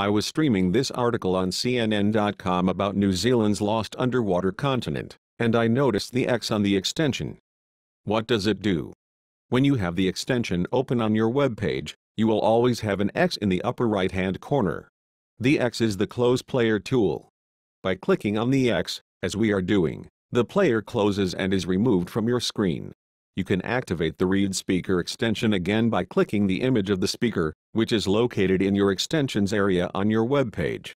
I was streaming this article on CNN.com about New Zealand's lost underwater continent, and I noticed the X on the extension. What does it do? When you have the extension open on your web page, you will always have an X in the upper right hand corner. The X is the close player tool. By clicking on the X, as we are doing, the player closes and is removed from your screen. You can activate the Read Speaker extension again by clicking the image of the speaker, which is located in your extensions area on your web page.